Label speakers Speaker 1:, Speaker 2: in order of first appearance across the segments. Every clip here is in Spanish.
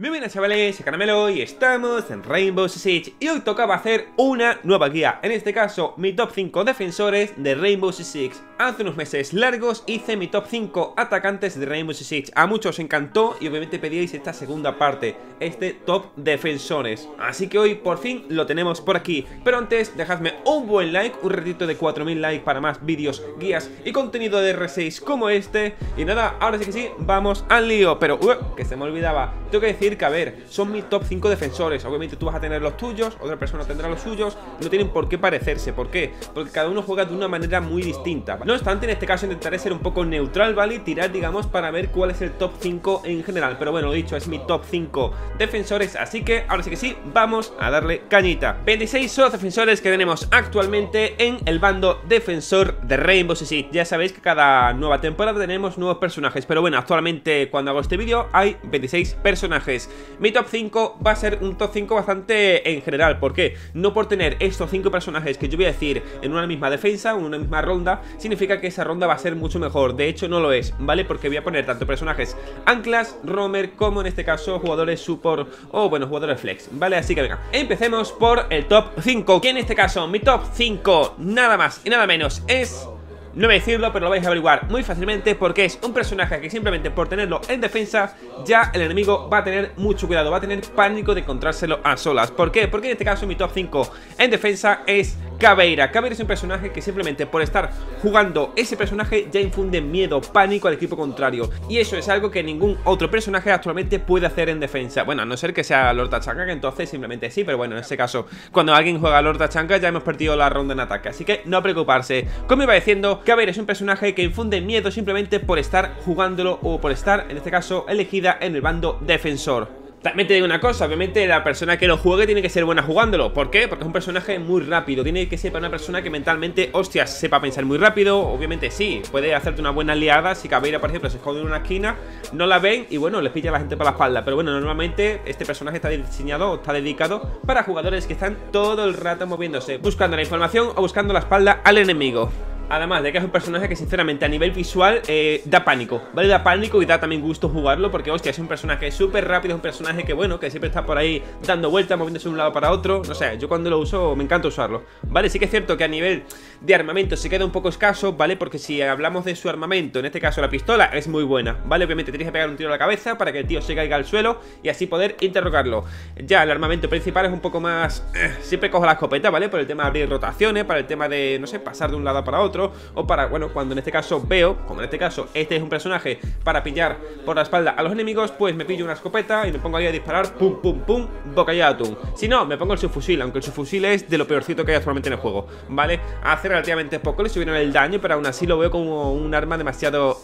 Speaker 1: Muy buenas chavales, soy Caramelo y estamos en Rainbow Six. Y hoy tocaba hacer una nueva guía En este caso, mi top 5 defensores de Rainbow Six. Hace unos meses largos hice mi top 5 atacantes de Rainbow Six. A muchos os encantó y obviamente pedíais esta segunda parte Este top defensores. Así que hoy por fin lo tenemos por aquí. Pero antes, dejadme un buen like Un ratito de 4000 likes para más vídeos, guías y contenido de R6 como este. Y nada, ahora sí que sí, vamos al lío. Pero, uh, que se me olvidaba. Tengo que decir que, a ver, son mis top 5 defensores. Obviamente tú vas a tener los tuyos, otra persona tendrá los suyos. No tienen por qué parecerse. ¿Por qué? Porque cada uno juega de una manera muy distinta. No obstante, en este caso intentaré ser un poco neutral, ¿vale? Y tirar, digamos, para ver cuál es el top 5 en general. Pero bueno, lo dicho, es mi top 5 defensores. Así que, ahora sí que sí, vamos a darle cañita. 26 son los defensores que tenemos actualmente en el bando defensor de Rainbow Six Siege. Ya sabéis que cada nueva temporada tenemos nuevos personajes. Pero bueno, actualmente cuando hago este vídeo hay 26 personajes. Mi top 5 va a ser un top 5 bastante en general. ¿Por qué? No por tener estos 5 personajes que yo voy a decir en una misma defensa, en una misma ronda, significa que esa ronda va a ser mucho mejor. De hecho, no lo es, ¿vale? Porque voy a poner tanto personajes anclas, romer, como en este caso jugadores support o, bueno, jugadores flex, ¿vale? Así que venga, empecemos por el top 5. Que en este caso, mi top 5, nada más y nada menos, es no voy a decirlo, pero lo vais a averiguar muy fácilmente porque es un personaje que simplemente por tenerlo en defensa ya el enemigo va a tener mucho cuidado, va a tener pánico de encontrárselo a solas. ¿Por qué? Porque en este caso mi top 5 en defensa es Caveira. Caveira es un personaje que simplemente por estar jugando ese personaje ya infunde miedo, pánico al equipo contrario. Y eso es algo que ningún otro personaje actualmente puede hacer en defensa. Bueno, a no ser que sea Lord Tachanka, que entonces simplemente sí, pero bueno, en este caso, cuando alguien juega Lord Tachanka ya hemos perdido la ronda en ataque. Así que no preocuparse. Como iba diciendo, Caveira es un personaje que infunde miedo simplemente por estar jugándolo o por estar, en este caso, elegida en el bando defensor. También te digo una cosa, obviamente la persona que lo juegue tiene que ser buena jugándolo. ¿Por qué? Porque es un personaje muy rápido. Tiene que ser para una persona que mentalmente, hostias, sepa pensar muy rápido. Obviamente sí, puede hacerte una buena liada Si Cabeira, por ejemplo, se esconde en una esquina No la ven y bueno, les pilla a la gente por la espalda. Pero bueno, normalmente este personaje está diseñado, está dedicado Para jugadores que están todo el rato moviéndose Buscando la información o buscando la espalda al enemigo Además de que es un personaje que sinceramente a nivel visual eh, da pánico, ¿vale? Da pánico y da también gusto jugarlo porque, hostia, es un personaje súper rápido, es un personaje que, bueno, que siempre está por ahí dando vueltas, moviéndose de un lado para otro, no sé, yo cuando lo uso me encanta usarlo, ¿vale? Sí que es cierto que a nivel de armamento se queda un poco escaso, ¿vale? Porque si hablamos de su armamento, en este caso la pistola, es muy buena, ¿vale? Obviamente tienes que pegar un tiro a la cabeza para que el tío se caiga al suelo y así poder interrogarlo. Ya, el armamento principal es un poco más... Eh, siempre cojo la escopeta, ¿vale? Por el tema de abrir rotaciones, para el tema de, no sé, pasar de un lado para otro o para, bueno, cuando en este caso veo, como en este caso este es un personaje para pillar por la espalda a los enemigos, pues me pillo una escopeta y me pongo ahí a disparar, pum, pum, pum, atún Si no, me pongo el subfusil, aunque el subfusil es de lo peorcito que hay actualmente en el juego, ¿vale? Hace relativamente poco le subieron el daño, pero aún así lo veo como un arma demasiado...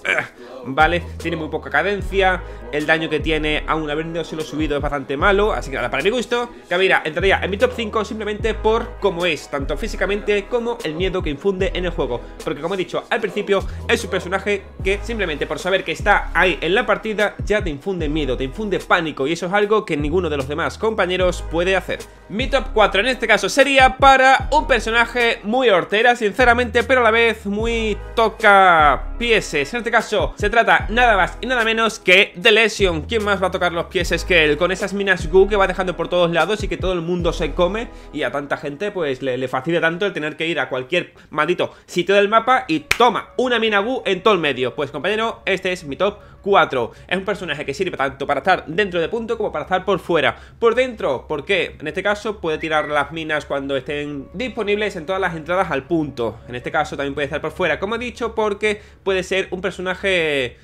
Speaker 1: ¿Vale? Tiene muy poca cadencia, el daño que tiene, aún habiendo sido subido, es bastante malo, así que nada, para mi gusto, que mira, entraría en mi top 5 simplemente por cómo es, tanto físicamente como el miedo que infunde en el juego, porque como he dicho al principio, es un personaje que simplemente por saber que está ahí en la partida ya te infunde miedo, te infunde pánico y eso es algo que ninguno de los demás compañeros puede hacer. Mi top 4 en este caso sería para un personaje muy hortera, sinceramente, pero a la vez muy toca pieses. En este caso se trata nada más y nada menos que de Lesion. ¿Quién más va a tocar los pieses que él? Con esas minas Gu que va dejando por todos lados y que todo el mundo se come y a tanta gente pues le, le fastidia tanto el tener que ir a cualquier maldito sitio del mapa y toma, una mina Minagu en todo el medio. Pues compañero, este es mi top 4. Es un personaje que sirve tanto para estar dentro de punto como para estar por fuera. Por dentro, ¿por qué? En este caso puede tirar las minas cuando estén disponibles en todas las entradas al punto. En este caso también puede estar por fuera, como he dicho, porque puede ser un personaje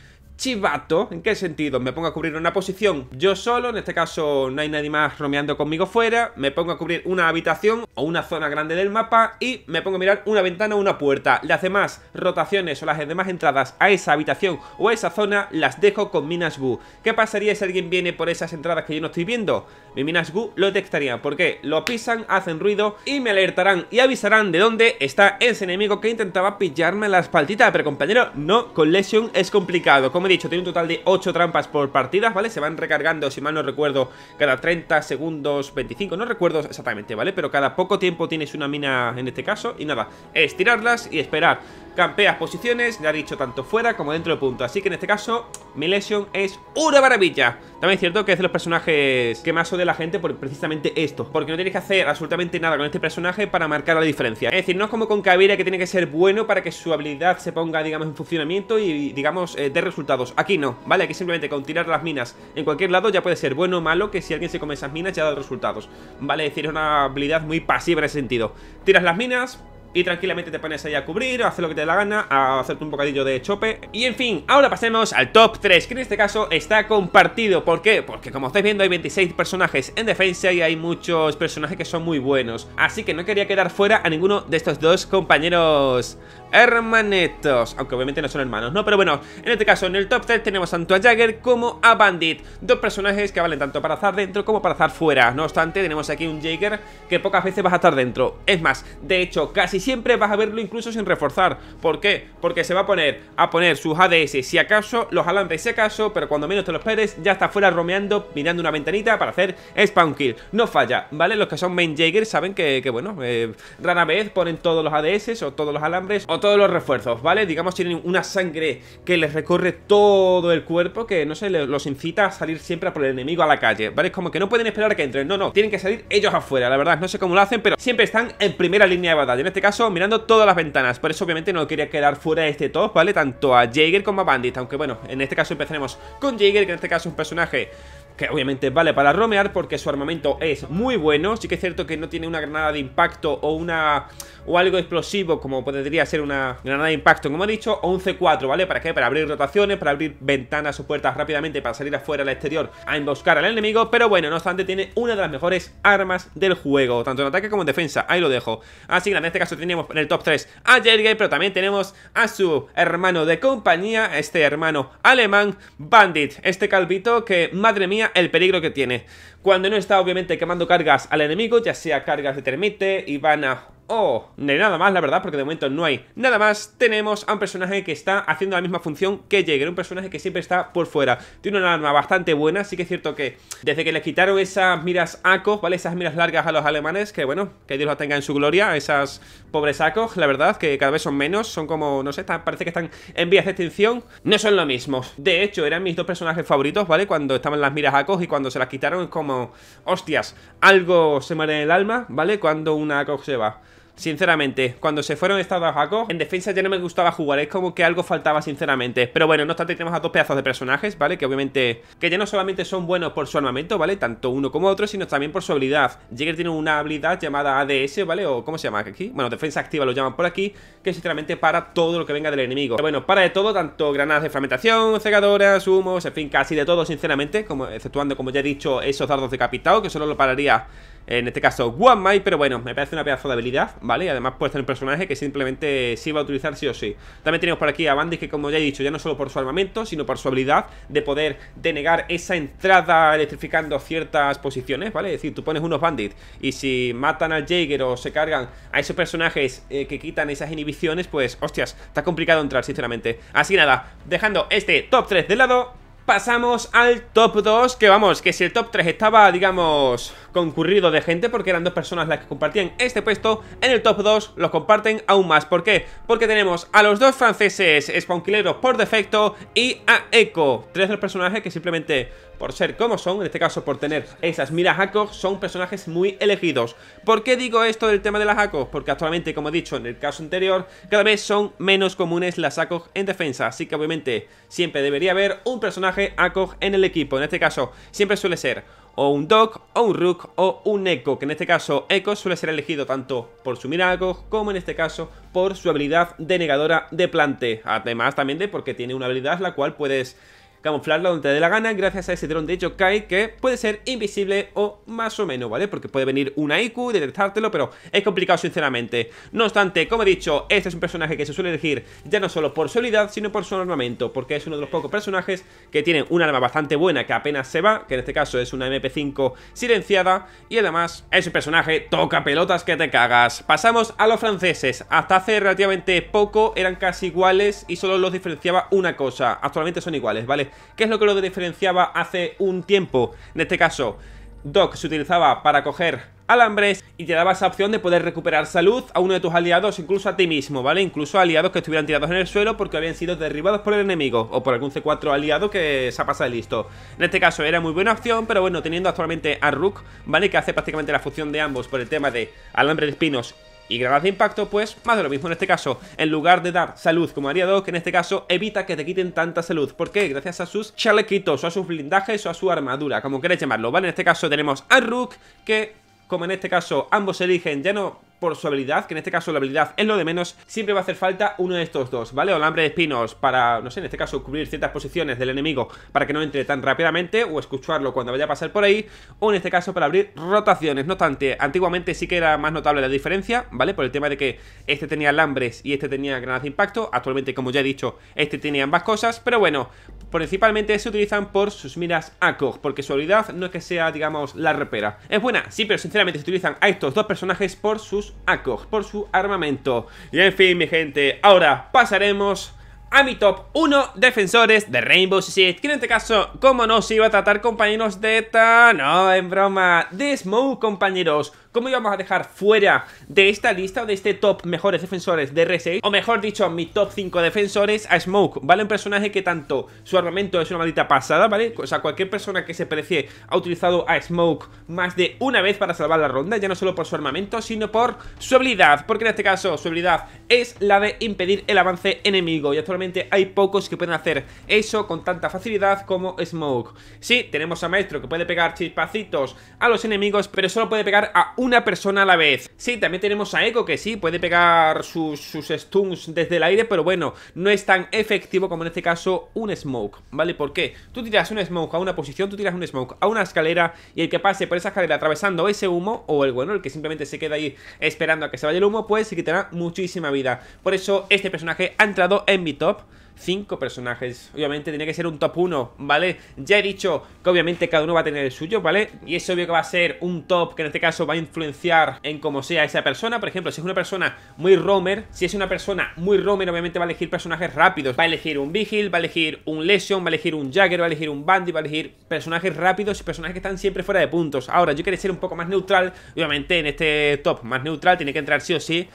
Speaker 1: chivato. ¿En qué sentido? Me pongo a cubrir una posición yo solo, en este caso no hay nadie más romeando conmigo fuera, me pongo a cubrir una habitación o una zona grande del mapa y me pongo a mirar una ventana o una puerta. Las demás rotaciones o las demás entradas a esa habitación o a esa zona las dejo con Minas Gu. ¿Qué pasaría si alguien viene por esas entradas que yo no estoy viendo? Mi Minas Gu lo detectaría porque lo pisan, hacen ruido y me alertarán y avisarán de dónde está ese enemigo que intentaba pillarme la espaldita. Pero compañero, no, con Lesion es complicado. Como dicho, tiene un total de 8 trampas por partidas, ¿vale? Se van recargando, si mal no recuerdo, cada 30 segundos, 25, no recuerdo exactamente, ¿vale? Pero cada poco tiempo tienes una mina en este caso y nada, es tirarlas y esperar campeas posiciones, ya he dicho, tanto fuera como dentro del punto. Así que en este caso, mi Lesion es una maravilla. También es cierto que es de los personajes que más odia la gente por precisamente esto. Porque no tienes que hacer absolutamente nada con este personaje para marcar la diferencia. Es decir, no es como con Kavira que tiene que ser bueno para que su habilidad se ponga, digamos, en funcionamiento y, digamos, eh, dé resultados. Aquí no, ¿vale? Aquí simplemente con tirar las minas en cualquier lado ya puede ser bueno o malo que si alguien se come esas minas ya da resultados. ¿Vale? Es decir, es una habilidad muy pasiva en ese sentido. Tiras las minas, y tranquilamente te pones ahí a cubrir, a hacer lo que te dé la gana, a hacerte un bocadillo de chope. Y en fin, ahora pasemos al top 3, que en este caso está compartido. ¿Por qué? Porque como estáis viendo hay 26 personajes en defensa y hay muchos personajes que son muy buenos. Así que no quería quedar fuera a ninguno de estos dos compañeros hermanetos Aunque obviamente no son hermanos, ¿no? Pero bueno, en este caso, en el top 3 tenemos tanto a Jagger como a Bandit Dos personajes que valen tanto para estar dentro como para estar fuera No obstante, tenemos aquí un Jagger que pocas veces vas a estar dentro Es más, de hecho, casi siempre vas a verlo incluso sin reforzar ¿Por qué? Porque se va a poner a poner sus ADS si acaso, los alambres si acaso Pero cuando menos te lo esperes, ya está fuera romeando, mirando una ventanita para hacer spawn kill No falla, ¿vale? Los que son main Jagger saben que, bueno, eh, rara vez ponen todos los ADS o todos los alambres o todos los refuerzos, ¿vale? Digamos tienen una sangre que les recorre todo el cuerpo Que, no sé, los incita a salir siempre por el enemigo a la calle, ¿vale? Es como que no pueden esperar a que entren, no, no Tienen que salir ellos afuera, la verdad, no sé cómo lo hacen Pero siempre están en primera línea de batalla En este caso, mirando todas las ventanas Por eso obviamente no quería quedar fuera de este top, ¿vale? Tanto a Jaeger como a Bandit Aunque bueno, en este caso empezaremos con Jaeger Que en este caso es un personaje que obviamente vale para romear porque su armamento es muy bueno. Sí que es cierto que no tiene una granada de impacto o una o algo explosivo como podría ser una granada de impacto, como he dicho, o un C4, ¿vale? ¿Para qué? Para abrir rotaciones, para abrir ventanas o puertas rápidamente, para salir afuera al exterior a emboscar al enemigo. Pero bueno, no obstante, tiene una de las mejores armas del juego, tanto en ataque como en defensa. Ahí lo dejo. Así que en este caso tenemos en el top 3 a Jergay, pero también tenemos a su hermano de compañía, este hermano alemán, Bandit, este calvito que, madre mía, el peligro que tiene. Cuando no está obviamente quemando cargas al enemigo, ya sea cargas de termite, Ivana o de nada más, la verdad, porque de momento no hay nada más, tenemos a un personaje que está haciendo la misma función que Jäger, un personaje que siempre está por fuera. Tiene una arma bastante buena, sí que es cierto que desde que le quitaron esas miras ACOS, ¿vale? Esas miras largas a los alemanes, que bueno, que Dios los tenga en su gloria, esas pobres ACOS, la verdad, que cada vez son menos, son como, no sé, parece que están en vías de extinción, no son lo mismo. De hecho, eran mis dos personajes favoritos, ¿vale? Cuando estaban las miras ACOS y cuando se las quitaron es como, hostias, algo se muere en el alma, ¿vale? Cuando una ACOS se va. Sinceramente, cuando se fueron estados Jaco, en defensa ya no me gustaba jugar, es como que algo faltaba sinceramente. Pero bueno, no obstante tenemos a dos pedazos de personajes, ¿vale? Que obviamente, que ya no solamente son buenos por su armamento, ¿vale? Tanto uno como otro, sino también por su habilidad. Jäger tiene una habilidad llamada ADS, ¿vale? O ¿cómo se llama aquí? Bueno, defensa activa lo llaman por aquí, que sinceramente para todo lo que venga del enemigo. Pero bueno, para de todo, tanto granadas de fragmentación, cegadoras, humos, en fin, casi de todo, sinceramente, como, exceptuando, como ya he dicho, esos dardos decapitados, que solo lo pararía en este caso One Mai, pero bueno, me parece una pedazo de habilidad, ¿vale? Y además puede ser un personaje que simplemente sí va a utilizar sí o sí También tenemos por aquí a Bandit que como ya he dicho, ya no solo por su armamento, sino por su habilidad de poder denegar esa entrada electrificando ciertas posiciones, ¿vale? Es decir, tú pones unos Bandits y si matan al Jaeger o se cargan a esos personajes eh, que quitan esas inhibiciones, pues, hostias, está complicado entrar, sinceramente Así que nada, dejando este top 3 de lado Pasamos al top 2, que vamos, que si el top 3 estaba, digamos, concurrido de gente Porque eran dos personas las que compartían este puesto En el top 2 los comparten aún más ¿Por qué? Porque tenemos a los dos franceses spawnkileros por defecto Y a Echo, tres de los personajes que simplemente por ser como son, en este caso por tener esas miras ACOG, son personajes muy elegidos. ¿Por qué digo esto del tema de las ACOG? Porque actualmente, como he dicho en el caso anterior, cada vez son menos comunes las ACOG en defensa, así que obviamente siempre debería haber un personaje ACOG en el equipo. En este caso, siempre suele ser o un Dog, o un Rook, o un Echo, que en este caso Echo suele ser elegido tanto por su mira ACOG, como en este caso por su habilidad denegadora de plante. Además también de porque tiene una habilidad la cual puedes camuflarlo donde te dé la gana gracias a ese dron de Yokai que puede ser invisible o más o menos, ¿vale? Porque puede venir una IQ detectártelo, pero es complicado sinceramente. No obstante, como he dicho, este es un personaje que se suele elegir ya no solo por su habilidad, sino por su armamento, porque es uno de los pocos personajes que tienen un arma bastante buena que apenas se va, que en este caso es una MP5 silenciada, y además es un personaje toca pelotas que te cagas. Pasamos a los franceses. Hasta hace relativamente poco eran casi iguales y solo los diferenciaba una cosa. Actualmente son iguales, ¿vale? ¿Qué es lo que lo diferenciaba hace un tiempo? En este caso, Doc se utilizaba para coger alambres y te daba esa opción de poder recuperar salud a uno de tus aliados, incluso a ti mismo, ¿vale? Incluso a aliados que estuvieran tirados en el suelo porque habían sido derribados por el enemigo o por algún C4 aliado que se ha pasado listo. En este caso era muy buena opción, pero bueno, teniendo actualmente a Rook, ¿vale? Que hace prácticamente la función de ambos por el tema de alambre de espinos y granadas de impacto, pues más de lo mismo en este caso. En lugar de dar salud como haría Doc, en este caso evita que te quiten tanta salud. ¿Por qué? Gracias a sus chalequitos o a sus blindajes o a su armadura, como queréis llamarlo, ¿vale? En este caso tenemos a Rook, que como en este caso ambos eligen ya no por su habilidad, que en este caso la habilidad es lo de menos, siempre va a hacer falta uno de estos dos, ¿vale? O alambre de espinos para, no sé, en este caso cubrir ciertas posiciones del enemigo para que no entre tan rápidamente o escucharlo cuando vaya a pasar por ahí, o en este caso para abrir rotaciones. No obstante, antiguamente sí que era más notable la diferencia, ¿vale? Por el tema de que este tenía alambres y este tenía granadas de impacto, actualmente como ya he dicho, este tiene ambas cosas, pero bueno, principalmente se utilizan por sus miras ACOG, porque su habilidad no es que sea, digamos, la repera. Es buena, sí, pero sinceramente se utilizan a estos dos personajes por sus ACOG, por su armamento. Y en fin, mi gente, ahora pasaremos a mi top 1 defensores de Rainbow Six Que en este caso, como no se iba a tratar compañeros de ETA No, en broma, de Smoke compañeros ¿Cómo íbamos a dejar fuera de esta lista o de este top mejores defensores de R6? O mejor dicho, mi top 5 defensores a Smoke, ¿vale? Un personaje que tanto su armamento es una maldita pasada, ¿vale? O sea, cualquier persona que se precie ha utilizado a Smoke más de una vez para salvar la ronda, ya no solo por su armamento, sino por su habilidad, porque en este caso su habilidad es la de impedir el avance enemigo y actualmente hay pocos que pueden hacer eso con tanta facilidad como Smoke. Sí, tenemos a Maestro que puede pegar chispacitos a los enemigos, pero solo puede pegar a una persona a la vez. Sí, también tenemos a Echo que sí, puede pegar sus, sus stuns desde el aire, pero bueno, no es tan efectivo como en este caso un Smoke, ¿vale? ¿Por qué? Tú tiras un Smoke a una posición, tú tiras un Smoke a una escalera y el que pase por esa escalera atravesando ese humo, o el bueno, el que simplemente se queda ahí esperando a que se vaya el humo, pues se quitará muchísima vida. Por eso este personaje ha entrado en mi top cinco personajes. Obviamente tiene que ser un top 1, ¿vale? Ya he dicho que obviamente cada uno va a tener el suyo, ¿vale? Y es obvio que va a ser un top que en este caso va a influenciar en cómo sea esa persona. Por ejemplo, si es una persona muy roamer Si es una persona muy roamer, obviamente va a elegir personajes rápidos. Va a elegir un Vigil, va a elegir un Lesion, va a elegir un Jagger, va a elegir un Bandit Va a elegir personajes rápidos y personajes que están siempre fuera de puntos. Ahora, yo quiero ser un poco más neutral. Obviamente en este top más neutral tiene que entrar sí o sí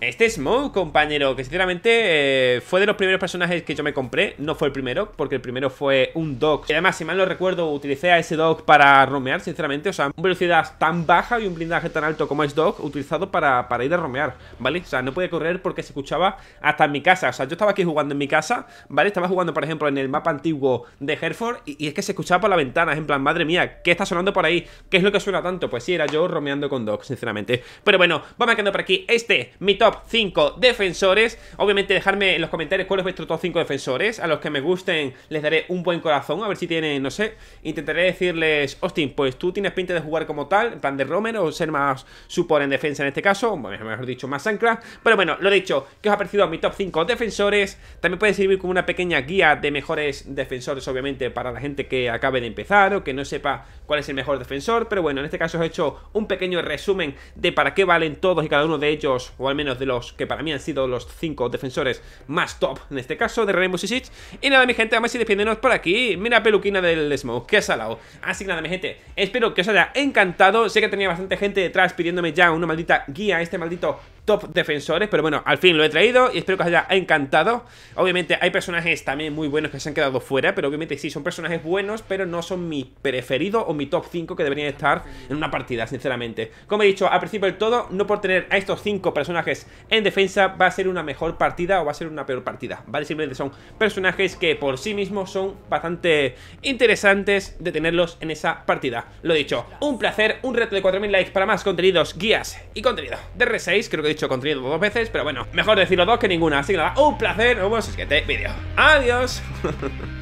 Speaker 1: este Smoke, compañero, que sinceramente eh, fue de los primeros personajes que yo me compré No fue el primero, porque el primero fue un dog Y además, si mal no recuerdo, utilicé a ese dog para romear, sinceramente O sea, una velocidad tan baja y un blindaje tan alto como es dog Utilizado para, para ir a romear, ¿vale? O sea, no puede correr porque se escuchaba hasta en mi casa O sea, yo estaba aquí jugando en mi casa, ¿vale? Estaba jugando, por ejemplo, en el mapa antiguo de Hereford y, es que se escuchaba por la ventana, en plan, madre mía, ¿qué está sonando por ahí? ¿Qué es lo que suena tanto? Pues sí, era yo romeando con dog, sinceramente Pero bueno, vamos a quedar por aquí este, mi top 5 defensores. Obviamente dejarme en los comentarios cuál es vuestro top 5 defensores. A los que me gusten les daré un buen corazón. A ver si tienen, no sé Intentaré decirles, Austin, pues tú tienes pinta de jugar como tal En plan de romer o ser más support en defensa en este caso Mejor dicho, más ancla Pero bueno, lo dicho, que os ha parecido mi top 5 defensores También puede servir como una pequeña guía de mejores defensores Obviamente para la gente que acabe de empezar O que no sepa cuál es el mejor defensor. Pero bueno, en este caso os he hecho un pequeño resumen De para qué valen todos y cada uno de ellos O al menos de los que para mí han sido los 5 defensores más top, en este caso, de Rainbow Six. Y nada, mi gente, vamos a ir despidiéndonos por aquí. Mira peluquina del Smoke, que salado. Así que nada, mi gente, espero que os haya encantado. Sé que tenía bastante gente detrás pidiéndome ya una maldita guía, este maldito top defensores, pero bueno, al fin lo he traído y espero que os haya encantado. Obviamente hay personajes también muy buenos que se han quedado fuera, pero obviamente sí, son personajes buenos, pero no son mi preferido o mi top 5 que deberían estar en una partida, sinceramente. Como he dicho al principio del todo, no por tener a estos 5 personajes en defensa va a ser una mejor partida o va a ser una peor partida, ¿vale? Simplemente son personajes que por sí mismos son bastante interesantes de tenerlos en esa partida. Lo dicho, un placer, un reto de 4000 likes para más contenidos, guías y contenido de R6, creo que he dicho contenido dos veces, pero bueno, mejor decirlo dos que ninguna. Así que nada, un placer, nos vemos en el siguiente vídeo. Adiós.